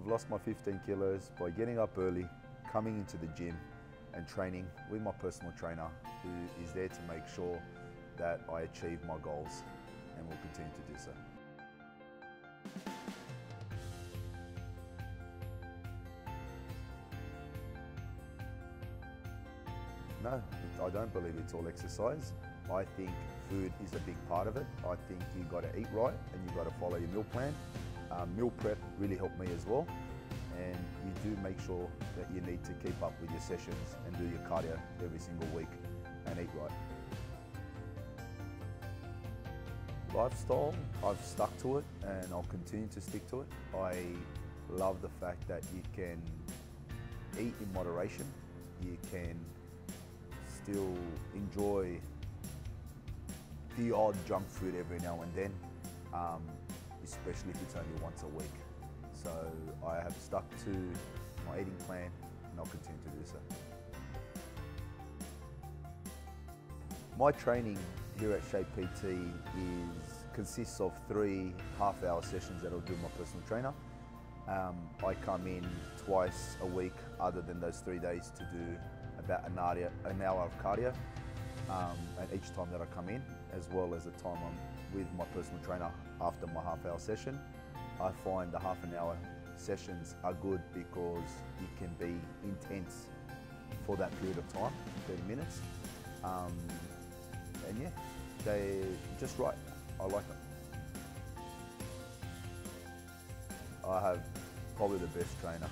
I've lost my 15 kilos by getting up early, coming into the gym and training with my personal trainer who is there to make sure that I achieve my goals and will continue to do so. No, I don't believe it's all exercise. I think food is a big part of it. I think you've got to eat right and you've got to follow your meal plan. Um, meal prep really helped me as well. And you do make sure that you need to keep up with your sessions and do your cardio every single week and eat right. Lifestyle, I've stuck to it and I'll continue to stick to it. I love the fact that you can eat in moderation, you can still enjoy the odd junk food every now and then, um, especially if it's only once a week. So I have stuck to my eating plan and I'll continue to do so. My training here at Shape PT is, consists of three half-hour sessions that I'll do with my personal trainer. Um, I come in twice a week other than those three days to do about hour, an hour of cardio um, and each time that I come in, as well as the time I'm with my personal trainer after my half hour session. I find the half an hour sessions are good because it can be intense for that period of time, 30 minutes. Um, and yeah, they're just right. I like them. I have probably the best trainer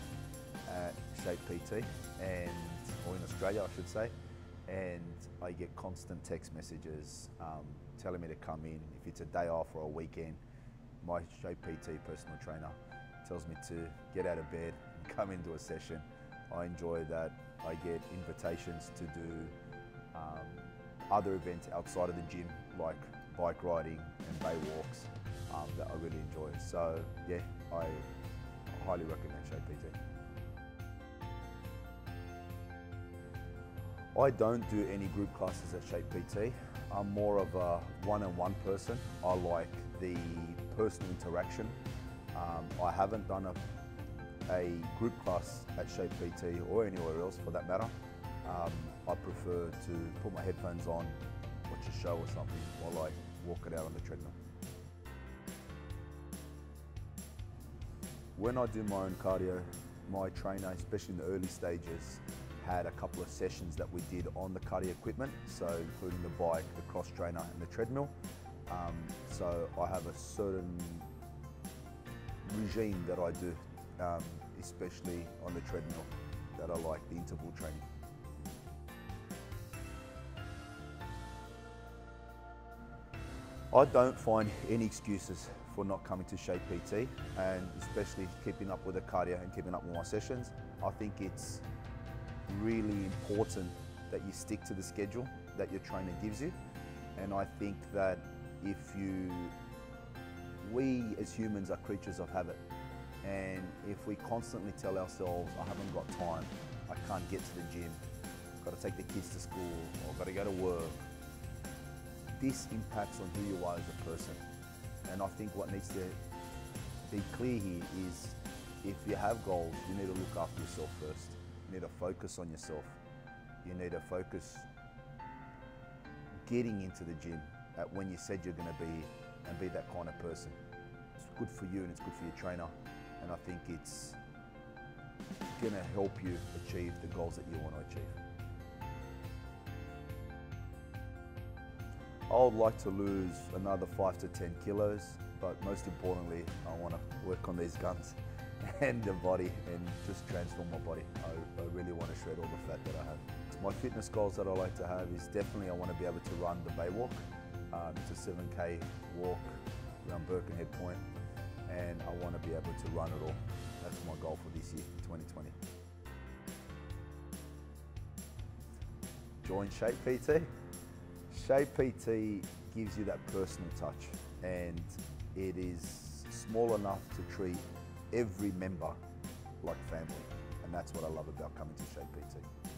at Shape PT and or in Australia I should say and I get constant text messages um, telling me to come in. If it's a day off or a weekend my Shape PT personal trainer tells me to get out of bed and come into a session. I enjoy that. I get invitations to do um, other events outside of the gym like bike riding and bay walks um, that I really enjoy. So yeah I highly recommend Shape I don't do any group classes at Shape PT. I'm more of a one-on-one person. I like the personal interaction. Um, I haven't done a, a, group class at Shape PT or anywhere else for that matter. Um, I prefer to put my headphones on, watch a show or something while I walk it out on the treadmill. When I do my own cardio, my trainer, especially in the early stages, had a couple of sessions that we did on the cardio equipment, so including the bike, the cross trainer and the treadmill. Um, so I have a certain regime that I do, um, especially on the treadmill, that I like, the interval training. I don't find any excuses for not coming to Shape PT and especially keeping up with the cardio and keeping up with my sessions. I think it's really important that you stick to the schedule that your trainer gives you. And I think that if you, we as humans are creatures of habit. And if we constantly tell ourselves, I haven't got time, I can't get to the gym, I've got to take the kids to school, or I've got to go to work, this impacts on who you are as a person. And I think what needs to be clear here is if you have goals, you need to look after yourself first. Need to focus on yourself. You need to focus getting into the gym at when you said you're going to be and be that kind of person. It's good for you and it's good for your trainer. And I think it's going to help you achieve the goals that you want to achieve. I would like to lose another five to 10 kilos, but most importantly, I want to work on these guns. and the body and just transform my body. I, I, really want to shred all the fat that I have. My fitness goals that I like to have is definitely I want to be able to run the Bay Walk. Um, it's a 7k walk around Birkenhead Point and I want to be able to run it all. That's my goal for this year, 2020. Join Shape PT. Shape PT gives you that personal touch and it is small enough to treat every member like family. And that's what I love about coming to Shape PT.